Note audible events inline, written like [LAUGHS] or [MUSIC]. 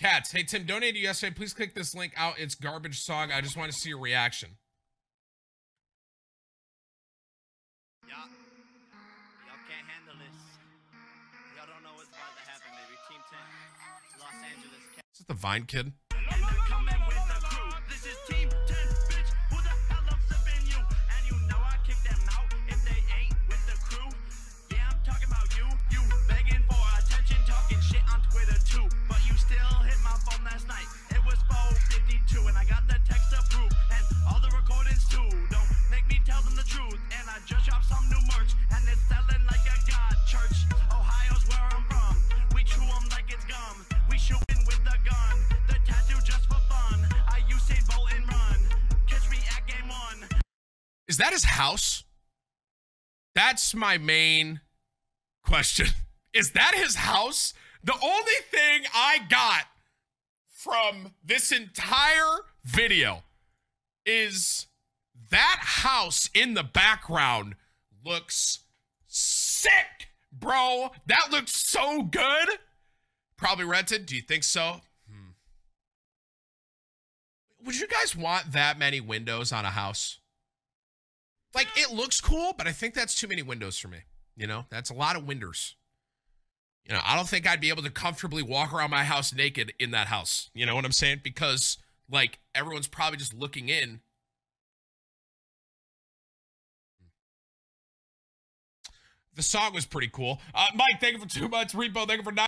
Cats, hey Tim, donated you yesterday. Please click this link out. It's garbage song. I just want to see your reaction. Y'all, y'all can't handle this. Y'all don't know what's about to happen, baby. Team 10, Los Angeles. Is this the Vine kid? Is that his house? That's my main question. [LAUGHS] Is that his house? The only thing I got from this entire video is that house in the background looks sick, bro. That looks so good. Probably rented. Do you think so? Hmm. Would you guys want that many windows on a house? Like it looks cool, but I think that's too many windows for me. You know, that's a lot of windows. You know, I don't think I'd be able to comfortably walk around my house naked in that house. You know what I'm saying? Because like everyone's probably just looking in. The song was pretty cool. Uh, Mike, thank you for two months. Repo, thank you for nine.